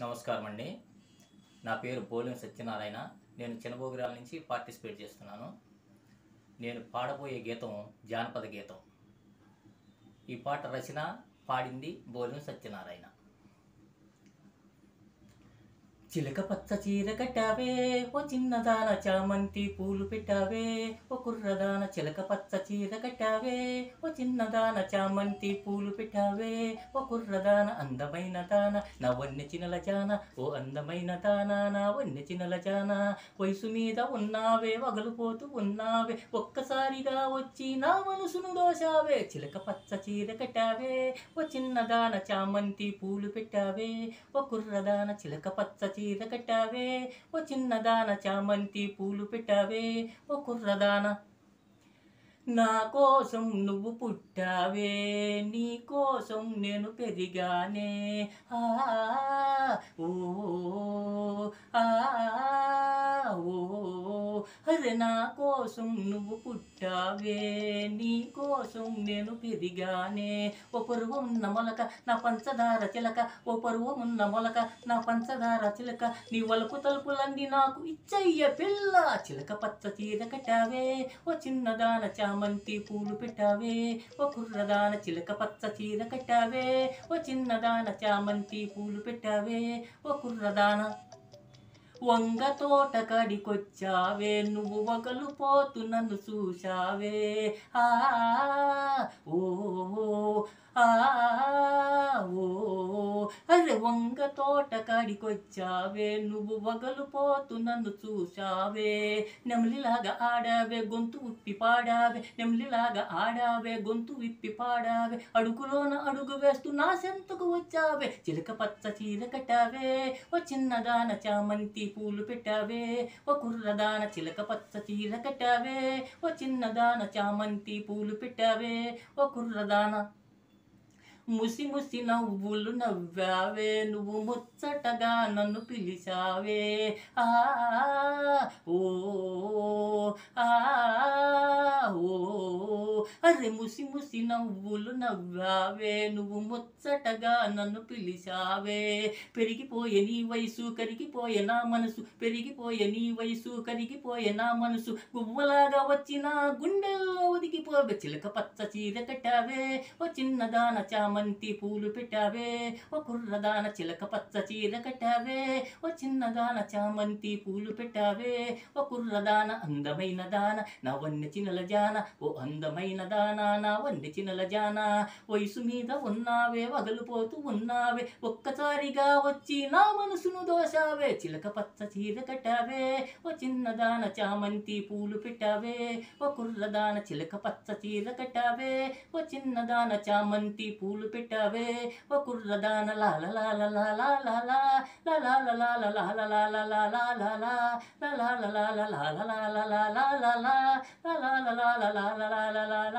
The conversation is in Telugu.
నమస్కారం అండి నా పేరు పోలిం సత్యనారాయణ. నేను చిన్నగోగిరాల నుంచి పార్టిసిపేట్ చేస్తున్నాను. నేను పాడబోయే గీతం జానపద గీతం. ఈ పాట రచన పాడింది బోలిం సత్యనారాయణ. చిలక పచ్చ చీర కట్టావే ఓ చిన్నదాన చామంతి పూలు పెట్టావే ఓ కుర్రదాన చిలక పచ్చ చీర కట్టావే ఓ చిన్నదాన చామంతి పూలు పెట్టావే ఓ కుర్రదాన అందమైన దాన నా వన్య చినల జాన ఓ అందమైన దాన నా వన్య చినల జాన వయసు మీద ఉన్నావే వగలుపోతూ ఉన్నావే ఒక్కసారిగా వచ్చి నా మనసును దోశావే చిలక పచ్చ చీర కట్టావే ఓ చిన్నదాన చామంతి పూలు పెట్టావే ఓ కుర్రదాన చిలక పచ్చ చీర గీత కట్టావే ఓ చిన్నదాన చామంతి పూలు పెట్టావే ఓ కుర్రదాన. నా కోసం నువ్వు పుట్టావే నీ కోసం నేను పెరిగానే. ఆ ఓ ఆ. అరే నా కోసం నువ్వు పుట్టావే నీ కోసం నేను పెరిగానే. ఓ ఉన్న మొలక నా పంచదార చిలక ఓ ఉన్న మొలక నా పంచదార చిలక. నీ వలుపు తలుపులన్నీ నాకు ఇచ్చయ్య పిల్ల. చిలక పచ్చ చీర కట్టావే ఓ చిన్నదాన చామంతి పూలు పెట్టావే. ఓ కుర్రదాన చిలక పచ్చ చీర కట్టావే ఓ చిన్నదాన చామంతి పూలు పెట్టావే. ఓ కుర్రదాన వంగ తోట కడికొచ్చావే నువ్వు వగలు పోతు నన్ను చూశావే. ఆ ఓ ఆ ఓ. అరే వంగ తోట కాడికొచ్చావే నువ్వు వగలు పోతు నన్ను చూశావే. నెమలిలాగా ఆడావే గొంతు విప్పి పాడావే. నెమలిలాగా ఆడావే గొంతు విప్పి పాడావే. అడుగులోన అడుగు వేస్తూ నా సెంతకు వచ్చావే. చిలక పచ్చ చీర కట్టావే. ఓ చిన్నదాన చామంతి పూలు పెట్టావే. ఓ కుర్రదాన చిలక పచ్చ చీర కట్టావే. ఓ చిన్నదాన చామంతి పూలు పెట్టావే. ఓ కుర్రదాన ముసి ముసి నవ్వులు నవ్వావే నువ్వు ముచ్చటగా నన్ను పిలిచావే. ఆ ఓ ఆ ఓ అరే ముసి ముసి నవ్వులు నవ్వావే నువ్వు ముచ్చటగా నన్ను పిలిచావే. పెరిగిపోయే నీ వయసు కరిగిపోయే నా మనసు. పెరిగిపోయే నీ వయసు కరిగిపోయే నా మనసు. గువ్వలాగా వచ్చిన గుండెల్లో ఒదిగిపోవే చిలక పచ్చ చీర కట్టావే. ఓ చిన్నదాన చామంతి పూలు పెట్టావే. ఓ కుర్రదాన చిలక పచ్చ చీర కట్టావే. ఓ చిన్నదాన చామంతి పూలు పెట్టావే. ఓ కుర్రదాన అందమైన దాన నా వన్నె చిన్నల జాన. ఓ అందమైన దానా నా వన్నె చిన్నల జానా వయసు మీద ఉన్నావే వగలిపోతూ ఉన్నావే ఒక్కసారిగా వచ్చి నా మనసును దోశావే చిలక పచ్చ చీర కట్టావే ఓ చిన్నదాన చామంతి పూలు పెట్టావే ఓ కుర్రదాన చిలక పచ్చ చీర కట్టావే ఓ చిన్నదాన చామంతి పూలు పెట్టావే ఓ కుర్రదాన లాల లాల లాల లాల లాల లాల లాల లాల లాల లాల లాల లాల లాల లాల లాల లాల లాల లాల లాల